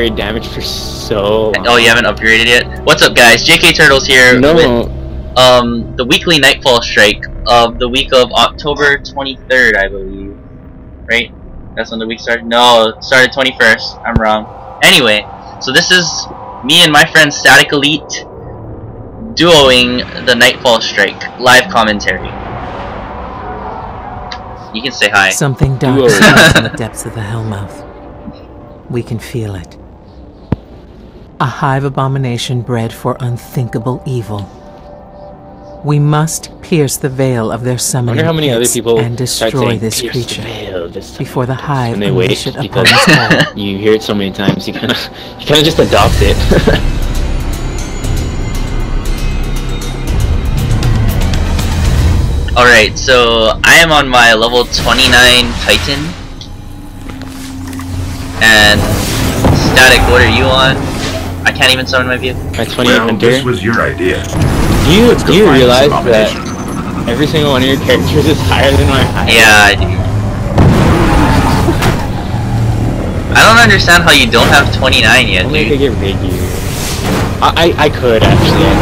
upgrade damage for so long. Oh, you haven't upgraded yet? What's up, guys? JK Turtles here No, with um, the weekly Nightfall Strike of the week of October 23rd, I believe. Right? That's when the week started? No, it started 21st. I'm wrong. Anyway, so this is me and my friend Static Elite duoing the Nightfall Strike live commentary. You can say hi. Something dark Duo. in the depths of the Hellmouth. We can feel it. A hive abomination bred for unthinkable evil. We must pierce the veil of their I summoning wonder how many other people and destroy saying, this "Pierce the creature veil," this before the hive and they wait it upon us all. you hear it so many times you kind of you kind of just adopt it. Alright, so I am on my level 29 Titan. And Static, what are you on? I can't even summon my vehicle. My 28 Well, hunter. this was your idea. Do you do you realize that every single one of your characters is higher than my height? Yeah, I do. I don't understand how you don't have 29 yet, Only if they dude. get raid gear. I, I I could actually.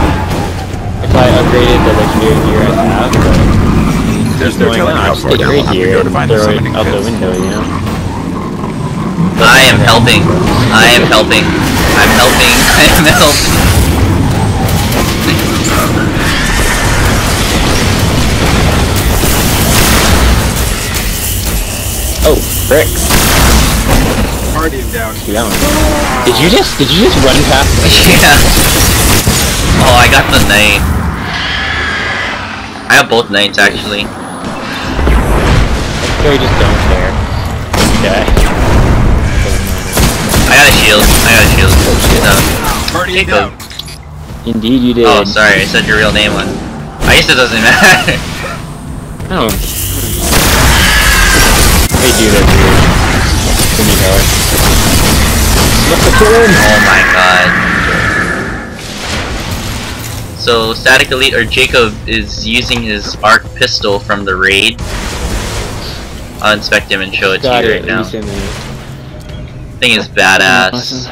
If I upgraded the legendary gear I have, but There's no going telling on, how just far get they'll raid have to go to and find the throw it summoning out the window, you know. I am helping. I am helping. I'm helping. I am helping. Oh, bricks. Party down. That. Did you just did you just run past? me? yeah. Oh, I got the knight. I have both knights actually. So just don't care. Okay. I got a shield. I got a shield. So, Party Jacob. Indeed, you did. Oh, sorry. I said your real name one. I guess it doesn't matter. Oh. They do that weird. When you know it. Look at him. oh my god. So Static Elite or Jacob is using his arc pistol from the raid. I'll inspect him and show it to you right now. Thing is badass.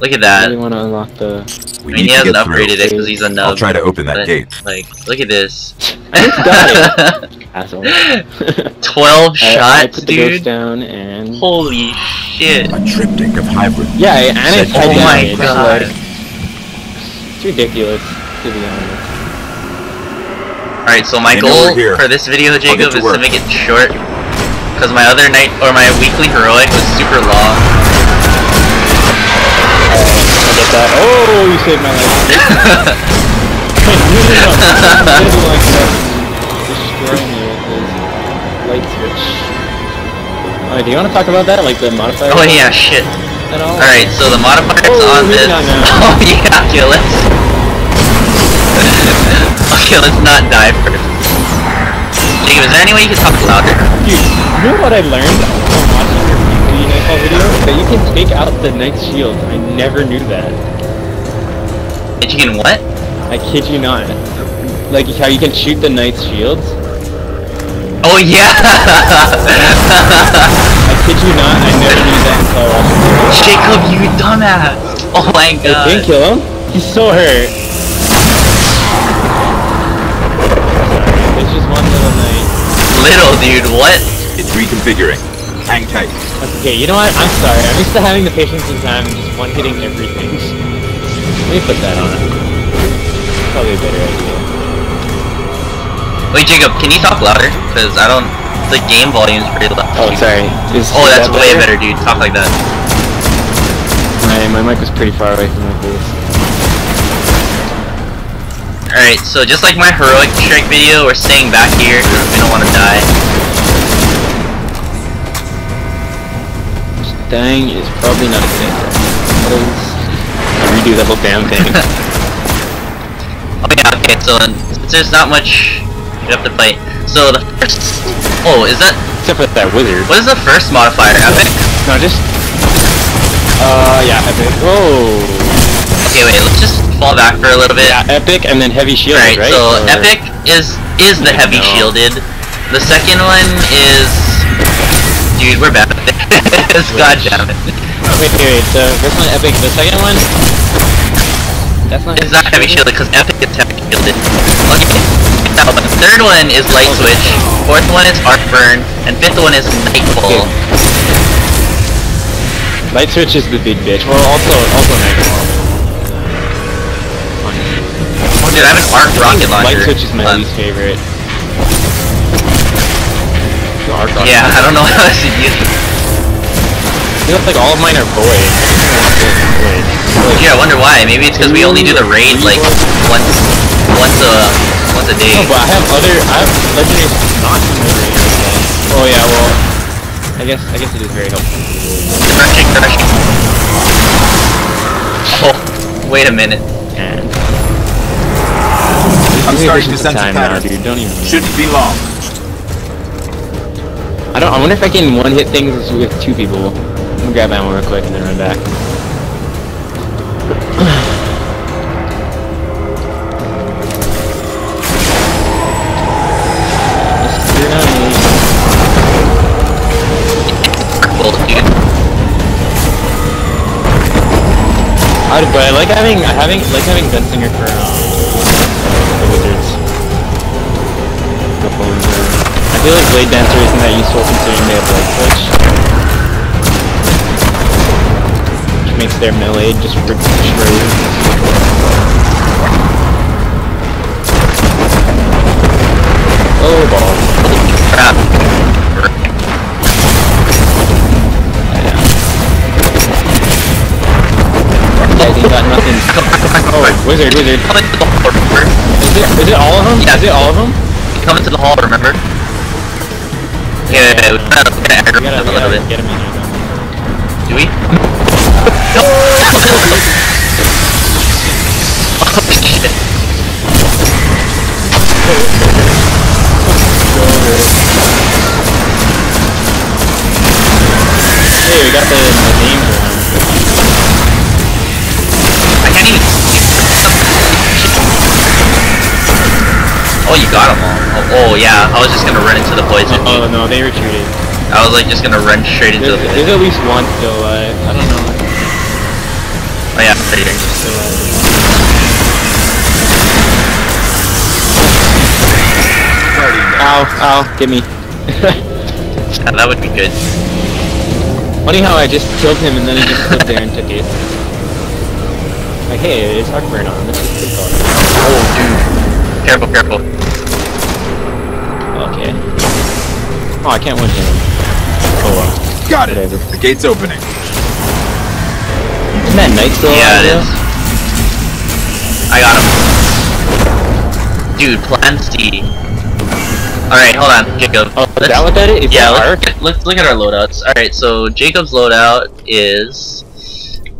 Look at that. I really that. want to unlock the. I mean, he hasn't upgraded it because he's a nub. I'll try to open that but, gate. Like, look at this. I just got it. Asshole. 12 I, I shots, put the ghost dude. down and. Holy shit. A triptych of hybrid. Yeah, and it's Oh high my damage. god. Like, it's ridiculous, to be honest. Alright, so my I goal for this video, Jacob, to is to make it short. Because my other night, or my weekly heroic was super long. Get that. Oh, you saved my life. like fucking destroying you with this light switch. Oh, do you want to talk about that? Like the modifier? oh yeah, shit. Alright, so the modifiers Oh, on this... Oh yeah, okay, let's... okay, let's not die first. Jacob, is there any way you can talk louder? Dude, you know what I learned Nightfall video? That you can take out the Knight's Shield. I never knew that. That you can what? I kid you not. Like how you can shoot the Knight's Shields? Oh yeah! I kid you not, I never knew that until I watched the video. Jacob, you dumbass! Oh my It god. didn't kill him. He's so hurt. It's just one little knight. Little dude, what? It's reconfiguring. Hang tight. Okay, you know what? I'm sorry. I'm used to having the patience and time and just one hitting everything. Let me put that on. Probably a better idea. Wait, Jacob, can you talk louder? Because I don't. The game volume is pretty loud. Oh, sorry. Is, Oh, that's that way better, dude. Talk like that. My, my mic was pretty far away from my face. Alright, so just like my heroic strike video, we're staying back here we don't want to die. Dying is probably not a good idea. Otherwise, redo the whole damn thing. Oh yeah, okay, so then, since there's not much you have to fight. So the first... Oh, is that... Except for that wizard. What is the first modifier? Epic? No, just... Uh, yeah, epic. Oh! Okay, wait, let's just fall back for a little bit. Yeah, epic and then heavy shield, Alright, right? so Or- Epic is is the heavy No. shielded. The second one is... Dude, we're bad at this. God damn it. Wait, wait, wait. The first one epic. The second one. That's not. It's not heavy shielded because epic is heavy shielded. Okay. Now the third one is light switch. Fourth one is arc burn, and fifth one is nightfall. Light switch is the big bitch. Well, also also nightfall. Oh, dude, I have an arc rocket launcher. Light switch is my Uh, least favorite. The arc Yeah, I don't know how to use it. I feel like all of mine are void. Void. Like, Yeah, I wonder why. Maybe it's because we only do the raid like once, once a, once a day. No, but I have other. I have legendaries not from the raid. Oh yeah, well, I guess I guess it is very helpful. Crushing, crushing. Oh, wait a minute. And I'm starting to this the sense a time now, pattern. dude. Don't even. Shouldn't be long. I don't. I wonder if I can one hit things with two people. I'm gonna grab ammo real quick and then run back. Well, dude. I, but I like having having like having Gunslinger for feel like Blade Dancer isn't that useful considering they have Light Switch. Which makes their melee just destroyed. Oh balls. Crap. Yeah, got nothing. Oh, wizard, wizard. Come into the hall, remember? Is it, is it all of them? Yeah. Is it all of them? Come into the hall, remember? We a little bit. Do we? oh shit. Hey, we got the, the names wrong. I can't even Oh, you got them all. Oh, oh, yeah, I was just gonna run into the poison. Oh, oh no, they retreated. I was like just gonna run straight into There's, the there's at least one still alive. Uh, I don't know. Oh yeah, right here. Still alive. Ow, ow, get me. Yeah, that would be good. Funny how I just killed him and then he just stood there and took it. Like, hey, it's Arcburn on. This is good call. Oh, dude. Careful, careful. Oh, I can't win him. Oh well. Got it. Whatever. The gate's opening. Isn't that knight still Yeah, it is. I got him. Dude, plan C. Alright, hold on, Jacob. though? Oh, is that what that is? Is yeah, let's, arc? let's look at our loadouts. Alright, so Jacob's loadout is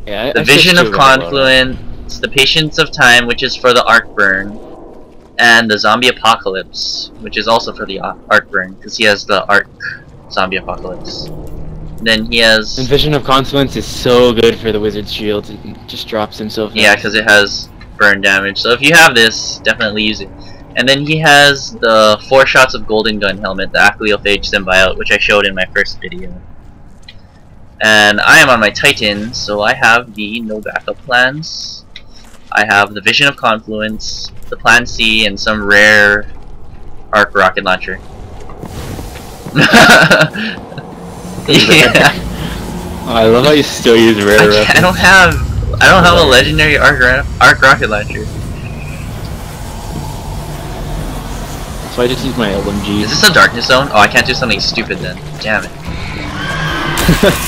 Yeah, the I Vision of to a regular loadout. Confluence, the Patience of Time, which is for the Arc Burn, and the Zombie Apocalypse, which is also for the Ar- Arc Burn, because he has the Arc Zombie Apocalypse. Then he has And Vision of Confluence is so good for the wizard's shield. It just drops himself. Yeah, because it has burn damage. So if you have this, definitely use it. And then he has the four shots of Golden Gun helmet, the Achlyophage Symbiote, which I showed in my first video. And I am on my Titan, so I have the no backup plans. I have the Vision of Confluence, the Plan C, and some rare arc rocket launcher. yeah. Oh, I love how you still use rare can't- I don't have I don't have a legendary arc arc rocket launcher. So I just use my LMG. Is this a darkness zone? Oh, I can't do something stupid then. Damn it.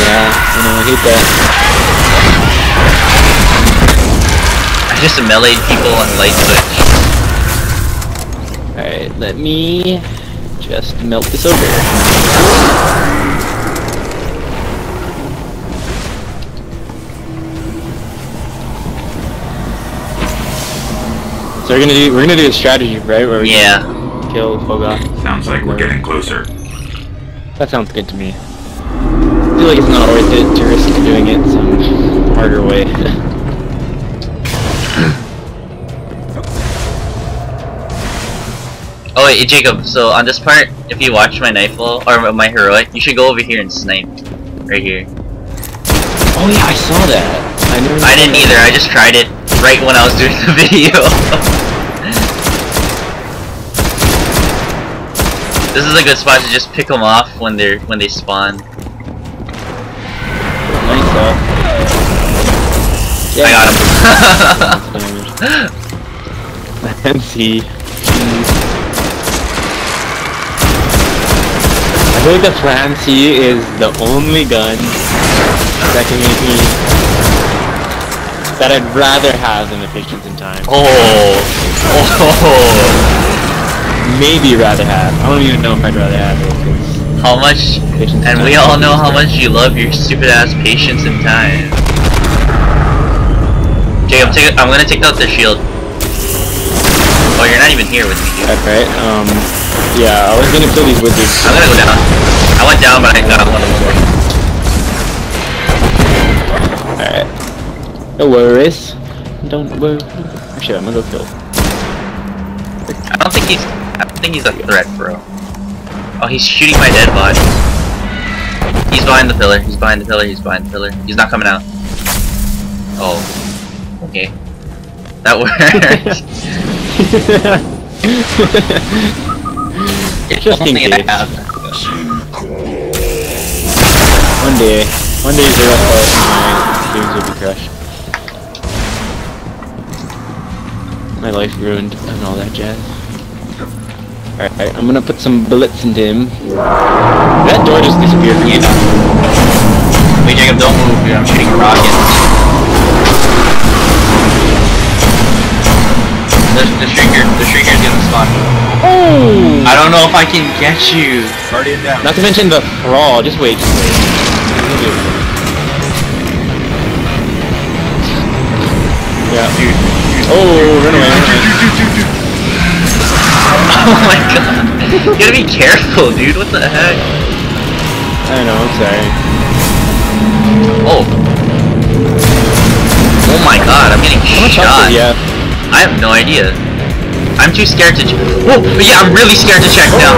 Yeah, I know, I hate that. Just meleeed people on light switch. Alright, let me just melt this over. So we're gonna do we're gonna do a strategy, right? Where we Yeah. kill Phogoth. Sounds like we're getting closer. That sounds good to me. I feel like it's not worth it to risk doing it some harder way. Oh wait, Jacob. So on this part, if you watch my nightfall or my heroic, you should go over here and snipe. Right here. Oh yeah, I saw that. I never. I didn't either. I just tried it right when I was doing the video. this is a good spot to just pick them off when they're when they spawn. Nice though. I got him. Fancy. I like the Fancy is the only gun that can make me that I'd rather have than the patience in time. oh, oh, Maybe rather have. I don't even know if I'd rather have it. how much? patience And we all know how much you love your stupid ass patience and time. Jacob, take, I'm gonna take out the shield. Oh, you're not even here with me, dude. That's right. Um. Yeah, I was gonna kill these wizards. I'm gonna go down. I went down, but I got one of them. Alright. No worries. Don't worry. Actually, I'm gonna go kill. I don't think he's. I don't think he's a threat, bro. Oh, he's shooting my dead body. He's behind the pillar. He's behind the pillar. He's behind the pillar. He's not coming out. Oh. Okay. That worked. It's Just in case. one day, one day rest of my dreams will be crushed. My life ruined and all that jazz. Alright, I'm gonna put some bullets into him. That door just disappeared from Yeah. Wait, Jacob, don't move, dude. I'm shooting a rocket. The, the shrieker, the shrieker's gonna spawn. Oh! I don't know if I can get you. Guardian down. Not to mention the thrall. Just wait, just wait. Yeah. Dude. Oh, run away, run. Oh my god. You gotta be careful, dude. What the heck? I know, I'm sorry. Oh. Oh my god, I'm getting How shot. do you? I have no idea. I'm too scared to. Whoa! But yeah, I'm really scared to check now.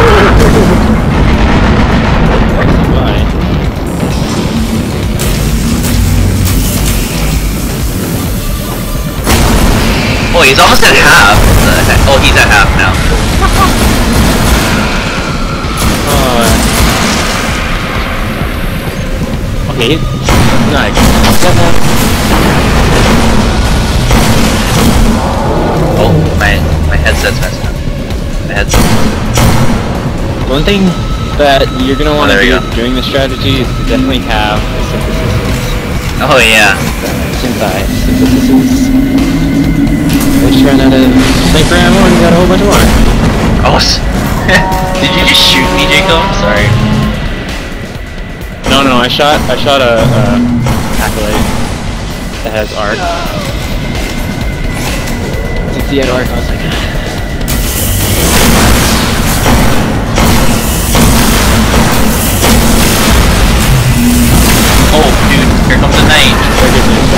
Oh, he's almost at half. Heck? Oh, he's at half now. Uh, oh. Okay. Nice. Oh, my my headset's messing up. My headset. One thing that you're gonna oh, want to we do go. during the strategy is to definitely have a synthesis. Oh yeah. Synthi. Synthesis. Just ran out of sniper ammo and got a whole bunch more. Oh. Did you just shoot me, Jacob? Sorry. No, no, I shot, I shot a, a acolyte that has arc. Since he had arc, I was like, Oh, dude, here comes the knight. very good news.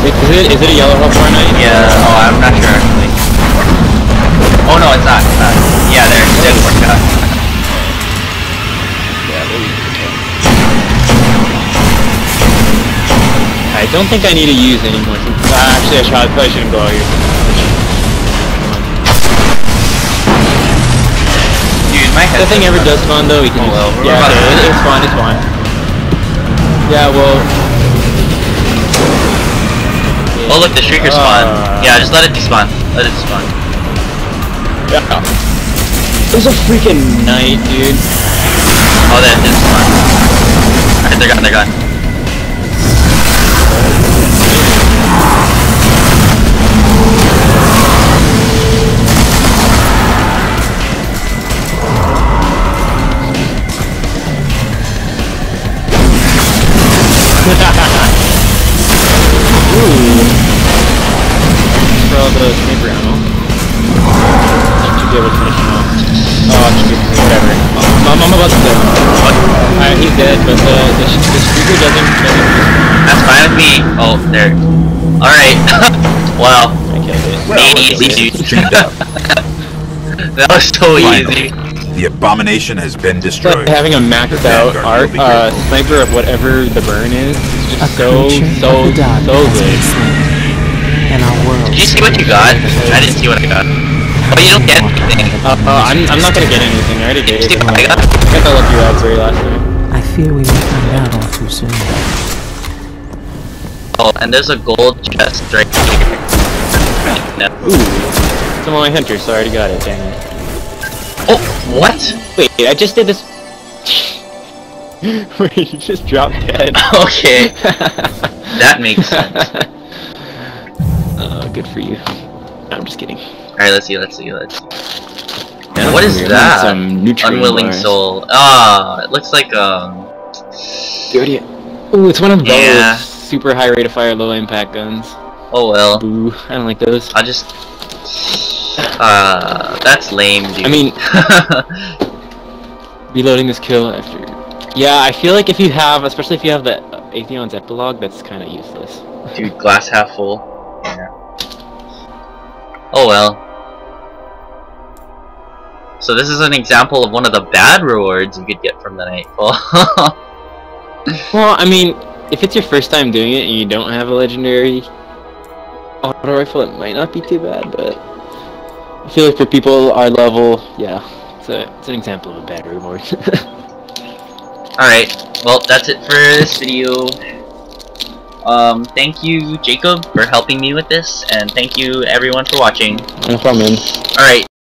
Wait, is it, is it a yellow health bar knight? Yeah. Oh, I'm not sure actually. Oh no, it's not. It's not. Yeah, there. It did work out. I don't think I need to use any more. Since, uh, actually, I shot. Probably shouldn't go out here. Dude, my If head. the thing ever does spawn, though, we can. Oh, well, yeah, it's fine. It's fine. Yeah, well. Oh look, the shrieker spawn. Uh. Yeah, just let it despawn. Let it despawn. Yeah. There's a freaking knight, dude. Oh, that did spawn. Alright, they're gone. They're gone. Ooh. For the sniper ammo. Should be able to finish him off. Oh, shoot, whatever. I'm, I'm about to him. Alright, he's dead, but the, the, sh- the speaker doesn't, doesn't That's fine with me. Oh, there. Alright. wow. I killed it. Made easy, that was so easy. The abomination has been destroyed. like having a maxed out Vanguard art will uh, sniper of whatever the burn is. It's A just so creature so of the dark so good. slain, and our world. Did you see what you got? I didn't see what I got. Oh, you don't get anything. Uh, uh, I'm I'm not gonna get anything. I already Did did. you see what I got? I got the lucky raspberry last time. I fear we may find out all too soon. Oh, and there's a gold chest right here. No. Ooh, some of my hunters, so I already got it. Dang it. Oh, what? Wait, I just did this. Wait, you just dropped dead. Okay, that makes sense. Uh, good for you. I'm just kidding. Alright, let's see, let's see, let's see. And what is We're that? Some nutrient Unwilling bars. soul. Ah, it looks like um. Dude, yeah. Ooh, it's one of those Yeah. super high rate of fire, low impact guns. Oh well. Boo, I don't like those. I'll just. Uh, that's lame, dude. I mean, reloading this kill after. Yeah, I feel like if you have, especially if you have the Atheon's epilogue, that's kind of useless. dude, glass half full. Yeah. Oh well. So this is an example of one of the bad rewards you could get from the Nightfall. Well, I mean, if it's your first time doing it and you don't have a legendary auto rifle, it might not be too bad, but I feel like for people our level, yeah, it's, a, it's an example of a bad reward. Alright, well, that's it for this video. Um, thank you, Jacob, for helping me with this, and thank you, everyone, for watching. no problem. Alright,